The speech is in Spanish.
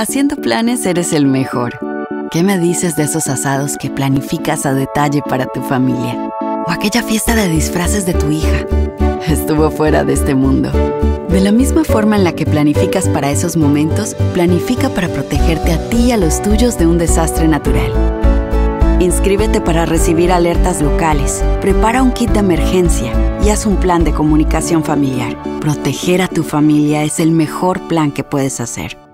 Haciendo planes eres el mejor. ¿Qué me dices de esos asados que planificas a detalle para tu familia? ¿O aquella fiesta de disfraces de tu hija? Estuvo fuera de este mundo. De la misma forma en la que planificas para esos momentos, planifica para protegerte a ti y a los tuyos de un desastre natural. Inscríbete para recibir alertas locales, prepara un kit de emergencia y haz un plan de comunicación familiar. Proteger a tu familia es el mejor plan que puedes hacer.